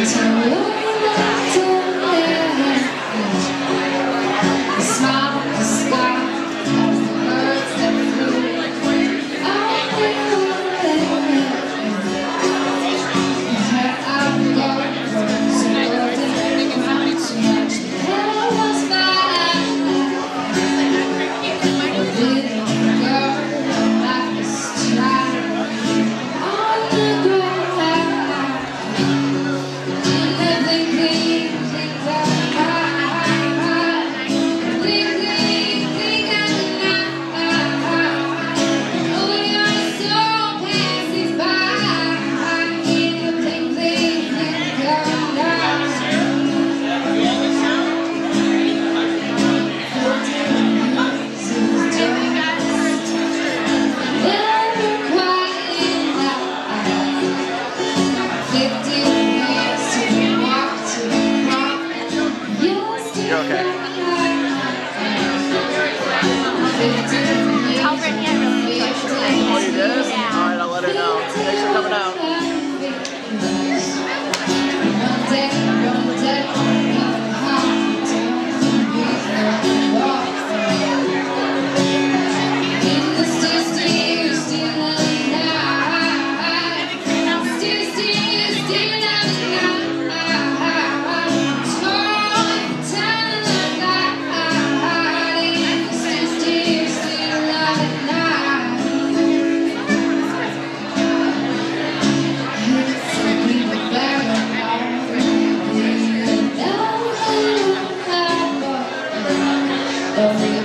I'm sorry. To the. You're okay. every